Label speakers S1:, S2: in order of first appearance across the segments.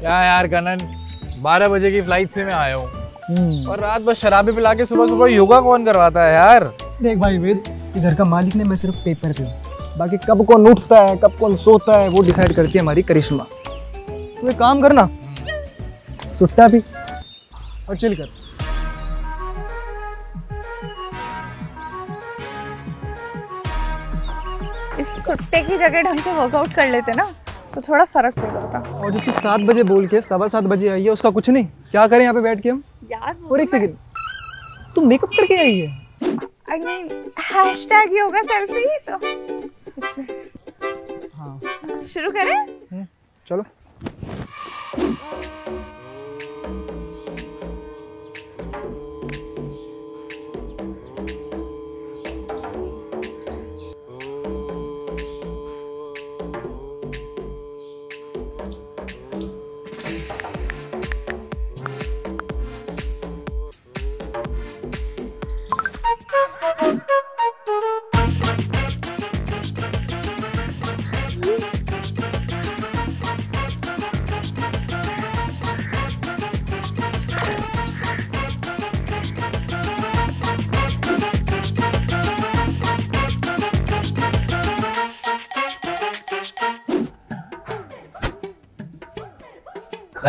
S1: क्या यार कनन बारह बजे की फ़्लाइट से मैं आया हूँ।
S2: हम्म।
S1: और रात भर शराबी पिला के सुबह सुबह योगा कौन करवाता है यार?
S2: देख भाई वेद इधर का मालिक ने मैं सिर्फ़ पेपर पे बाकी कब कौन उठता है कब कौन सोता है वो डिसाइड करती है हमारी करिश्मा। तू एक काम करना। सुट्टा भी और चिल कर।
S3: इस सुट्टे की जगह ढंग से वर्कआउट कर लेते ना। तो थोड़ा फ़र्क पड़ रहा था
S2: और जो तू सात बजे बोल के सवा सात बजे आई है उसका कुछ नहीं। क्या करें यहाँ पे बैठ के हम?
S3: यार
S2: और एक सेकंड तू मेकअप करके आई है?
S3: I mean hashtag yoga selfie तो।
S2: हाँ।
S3: शुरू करें?
S2: हम्म, चलो।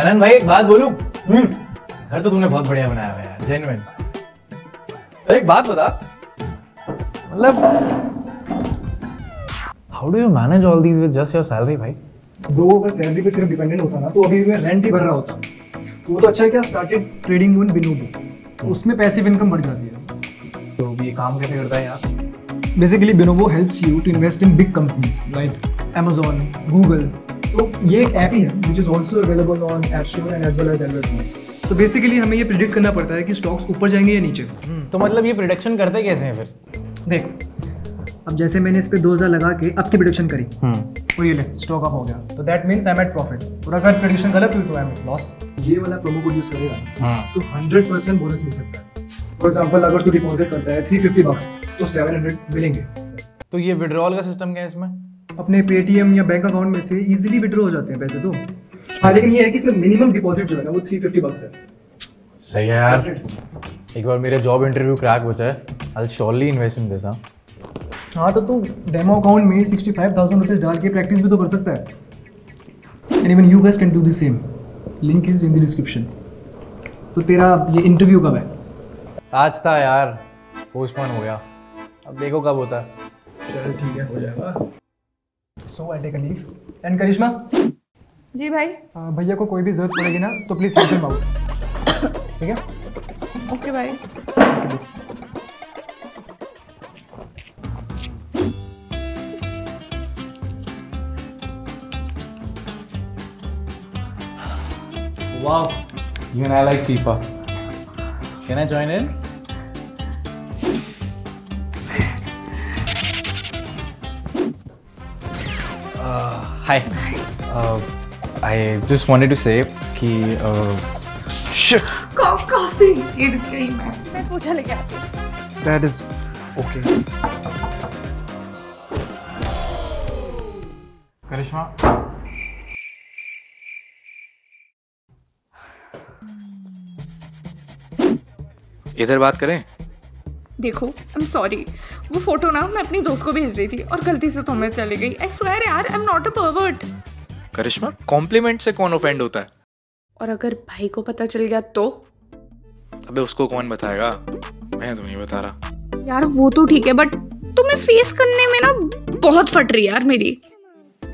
S1: कनन भाई एक बात बोलूँ? घर तो तूने बहुत बढ़िया बनाया हुआ है यार जेन्युइन एक बात बता मतलब how do you manage all these with just your salary भाई?
S2: दो अगर सैलरी पे सिर्फ़ डिपेंडेंट होता ना तो अभी मैं रेंट ही भर रहा होता। तो वो तो अच्छा है क्या स्टार्टेड ट्रेडिंग ऑन बिनोबो तो उसमें पैसिव इनकम बढ़ जाती है।
S1: तो ये काम कैसे करता है यार?
S2: Basically Binomo helps you to invest in big companies like Amazon, Google तो ये एक ऐप ही है which is also available on app store and as well as android तो बेसिकली हमें ये प्रिडिक्ट करना पड़ता है कि स्टॉक्स ऊपर जाएँगे या नीचे।
S1: तो मतलब ये प्रोडक्शन करते कैसे हैं फिर?
S2: देख अब जैसे मैंने इस पे 2000 लगा के अब की प्रिडिक्शन करी।
S1: हम्म।
S2: तो ये ले स्टॉक अप हो गया। तो that means I am at profit और अगर प्रिडिक्शन गलत हुई तो आई एम एट लॉस ये वाला प्रोमो कोड यूज़ करेगा।
S1: हाँ।
S2: तो 100% बोनस मिल सकता है। फॉर एग्जांपल अगर तू डिपॉजिट करता है 350 बक्स तो 700 मिलेंगे।
S1: तो ये विड्रॉल का सिस्टम क्या है इसमें?
S2: अपने पेटीएम या बैंक अकाउंट में से इजीली विड्रॉ हो जाते हैं पैसे तो। हाँ लेकिन ये है कि इसमें मिनिमम डिपॉजिट जो है ना वो 350 बक्स है।
S1: सही है यार। एक बार मेरा जॉब इंटरव्यू क्रैक हो जाए I surely invest in this
S2: हाँ। तो तू डेमो अकाउंट में 65000 रुपीस डाल के प्रैक्टिस भी तो कर सकता है। And even you guys can do the same link is in the description तो तेरा ये इंटरव्यू कब है?
S1: आज था यार पोस्टपोन हो गया। अब देखो कब होता है।
S2: चल ठीक है। हो जाएगा। So I take a leave and Karishma
S3: ji भाई
S2: भैया को कोई भी ज़रूरत पड़ेगी ना तो प्लीज़ हेल्प हिम आउट ठीक है
S3: ओके भाई
S1: Wow. Even I like FIFA. Can I join in? Hi. Uh, I just wanted to say कि
S3: कॉफ़ी ये गई मैं मैं पूछा लेके आती हूँ
S2: दैट इज़ ओके
S1: करिश्मा
S4: इधर बात करें?
S3: देखो आई एम सॉरी वो फ़ोटो ना मैं अपनी दोस्त को भेज रही थी और गलती से तुम्हें चली गई. आई स्वेयर यार I am not a pervert
S4: Karishma compliment से कौन ऑफेंड होता है?
S3: और अगर भाई को पता चल गया तो?
S4: अबे उसको कौन बताएगा? मैं तुम्हें बता रहा।
S3: यार वो तो ठीक है बट तुम्हें फेस करने में ना बहुत फट रही है यार मेरी.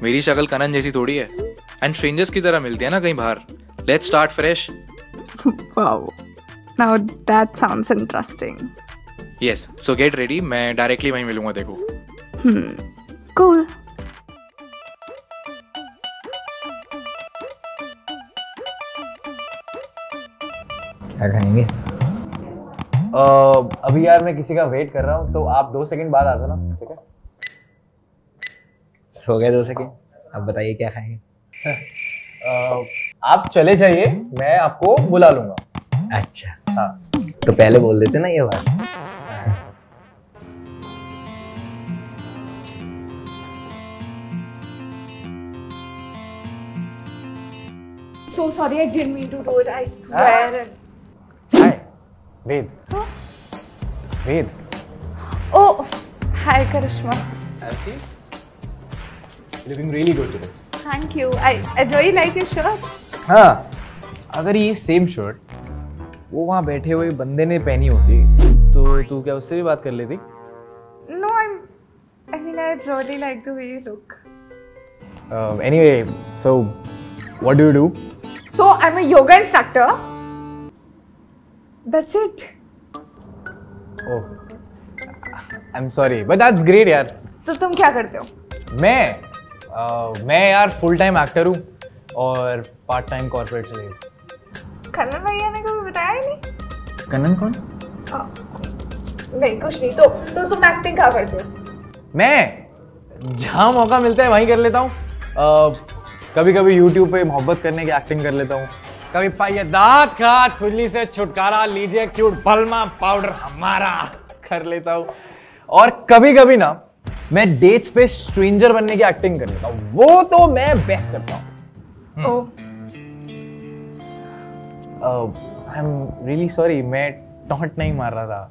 S4: मेरी शक्ल कनन जैसी थोड़ी है। एंड स्ट्रेंजर्स की तरह मिलती है ना कहीं बाहर। Let's start fresh
S3: wow now that sounds interesting
S4: yes so get ready मैं डायरेक्टली वहीं मिलूँगा देखो।
S3: कूल
S5: क्या खाएँगे?
S1: uh, अभी यार मैं किसी का वेट कर रहा हूँ तो आप दो सेकंड बाद आ जाओ ना ठीक है?
S5: हो गया दो सेकेंड अब बताइए क्या खाएँगे?
S1: uh, आप चले जाइए मैं आपको बुला लूँगा।
S5: अच्छा।
S1: हाँ।
S5: तो पहले बोल देते ना ये बात।
S3: So sorry. I didn't mean to do it. I swear.
S1: Hi, Ved. Ved.
S3: Oh, hi, Karishma.
S1: Alfie, looking really good today.
S3: Thank you. I, I really like your shirt.
S1: हाँ अगर ये सेम शर्ट वो वहाँ बैठे हुए बंदे ने पहनी होती तो तू क्या उससे भी बात कर लेती
S3: No, I'm. I mean, I really like the way you look.
S1: Anyway so what do you do
S3: So I'm a yoga instructor. That's it.
S1: I am sorry but that's great यार
S3: तो तुम क्या करते हो?
S1: मैं uh, मैं यार full time actor हूँ और part time corporate slave
S3: Kannan भैया ने कभी बताया ही नहीं?
S1: कन्नन कौन?
S3: नहीं कुछ नहीं। तो तो तुम एक्टिंग क्या करते हो?
S1: मैं जहाँ मौका मिलता है वहीं कर लेता हूँ। कभी कभी यूट्यूब पे मोहब्बत करने की एक्टिंग कर लेता हूँ। कभी पाइए दांत का खुजली से छुटकारा लीजिए क्यूट बलमा पाउडर हमारा कर लेता हूँ। और कभी कभी ना मैं डेट्स पे स्ट्रेंजर बनने की एक्टिंग कर लेता हूँ। वो तो मैं बेस्ट करता हूँ। आई एम रियली सॉरी मैं टॉन्ट नहीं मार रहा था।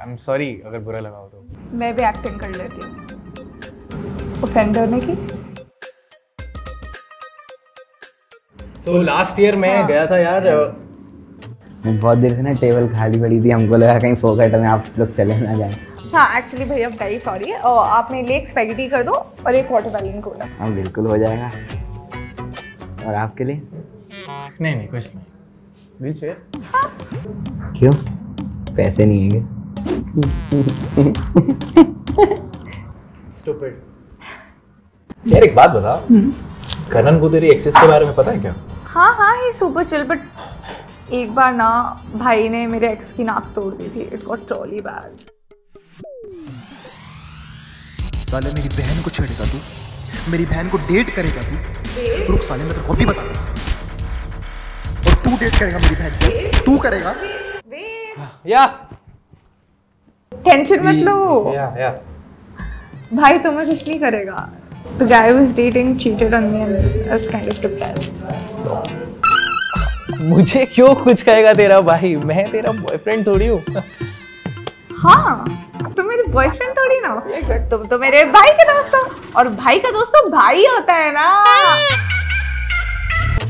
S1: आई एम सॉरी अगर बुरा लगा हो तो।
S3: मैं भी एक्टिंग कर लेती हूँ। ऑफेंड होने की?
S1: सो लास्ट ईयर मैं गया था यार
S5: बहुत देर से ना टेबल खाली पड़ी थी हमको लगा कहीं फोकट में आप लोग चले ना जाए।
S3: हाँ एक्चुअली भैया वेरी सॉरी आप मेरे लिए एक स्पेगेटी कर दो और एक वाटरमेलन कोला
S5: हाँ बिल्कुल हो जाएगा। और आपके लिए?
S1: नहीं नहीं कुछ नहीं। विल शेयर
S5: क्यों? पैसे नहीं है
S1: स्टूपिड यार एक बात बता करण को तेरी एक्सेस के बारे में पता है क्या?
S3: हाँ हाँ ही सुपर चिल बट एक बार ना भाई ने मेरे एक्स की नाक तोड़ दी थी। इट गॉट ट्रॉली बैड
S6: साले मेरी बहन को छेड़ेगा तू? मेरी बहन को डेट करेगा तू? रुक साले मैं तेरे को अभी बताता हूँ। और तू डेट करेगा मेरी बहन को? तू करेगा?
S1: या।
S3: टेंशन मत लो।
S1: या या।
S3: भाई तुम्हें कुछ नहीं करेगा। The guy who was dating cheated on me and I was kind of depressed.
S1: मुझे क्यों कुछ कहेगा तेरा भाई? मैं तेरा बॉयफ्रेंड थोड़ी हूँ।
S3: हाँ तुम मेरे बॉयफ्रेंड थोड़ी ना हो। तुम तो मेरे भाई के दोस्त हो। और भाई का दोस्त तो भाई होता है ना।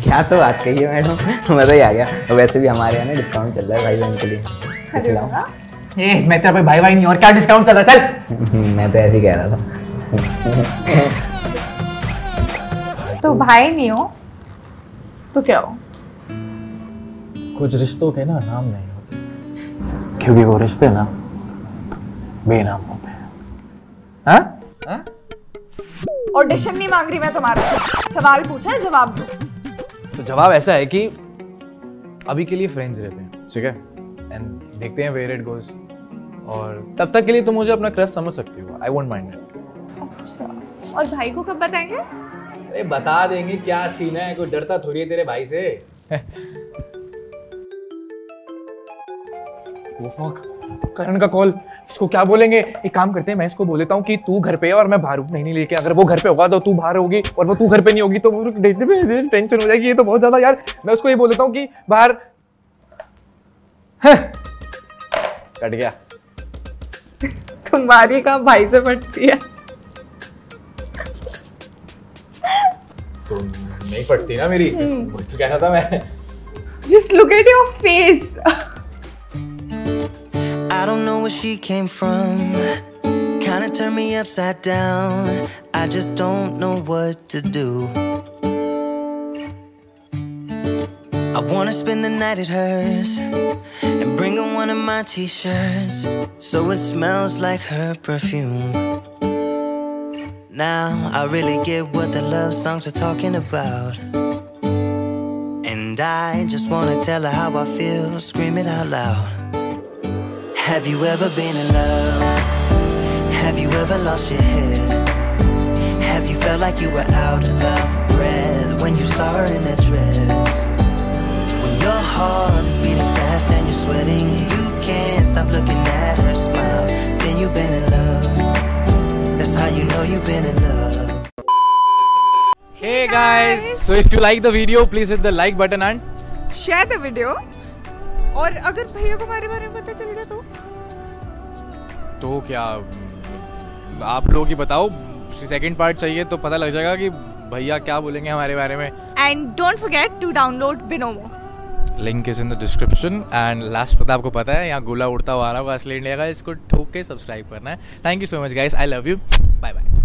S5: क्या तो बात कही है मैडम? मज़ा ही आ गया। और वैसे भी हमारे यहाँ ना डिस्काउंट चल रहा है भाई बहन के लिए। तो
S1: ए मैं तेरा भाई भाई भाई नहीं और क्या डिस्काउंट चल रहा है? चल।
S5: मैं तो ऐसे ही कह रहा था।
S3: तो भाई नहीं हो तो क्या हो?
S1: कुछ रिश्तों के ना नाम नहीं होते। क्योंकि वो रिश्ते ना बेनाम होते हैं। हाँ? हाँ?
S3: ऑडिशन नहीं मांग रही मैं तुम्हारा सवाल पूछा है जवाब दो।
S1: तो जवाब ऐसा है कि अभी के लिए फ्रेंड्स रहते हैं ठीक है? एंड देखते हैं वेयर इट गोज और तब तक के लिए तुम मुझे अपना क्रश समझ सकती हो। आई वोंट माइंड इट
S3: अच्छा और भाई को कब बताएँगे?
S1: अरे बता देंगे क्या सीन है? कोई डरता थोड़ी है तेरे भाई से? वो फक करण का कॉल इसको क्या बोलेंगे? एक काम करते हैं मैं इसको बोल देता हूँ कि तू घर पे है और मैं बाहर हूँ। नहीं नहीं लेके अगर वो घर पे होगा तो तू बाहर होगी और वो तू घर पे नहीं होगी तो टेंशन हो जाएगी ये तो बहुत ज़्यादा यार। मैं उसको ये बोल देता हूँ कि बाहर कट गया।
S3: तुम्हारी का भाई से पटती है?
S1: नहीं पड़ती ना मेरी वही तो कहना था मैं
S3: Just look at your face.
S7: I don't know where she came from. Kinda turned me upside down. I just don't know what to do. I wanna spend the night at hers and bring her one of my t shirts so it smells like her perfume. Now I really get what the love songs are talking about. And I just wanna tell her how I feel, scream it out loud. Have you ever been in love? Have you ever lost your head? Have you felt like you were out of breath when you saw her in that dress? You been in love.
S1: Hey guys, so if you like the video, please hit the like button and
S3: share the video और अगर भैया को हमारे बारे में पता चल गया तो?
S1: तो क्या आप लोग ही बताओ। सेकंड पार्ट चाहिए तो पता लग जाएगा कि भैया क्या बोलेंगे हमारे बारे में।
S3: And don't forget to download Binomo
S1: link is in the description and last पता आपको पता है यहाँ गोला उड़ता हुआ आ रहा होगा असली इंडिया का इसको ठोक के सब्सक्राइब करना है। Thank you so much guys I love you bye bye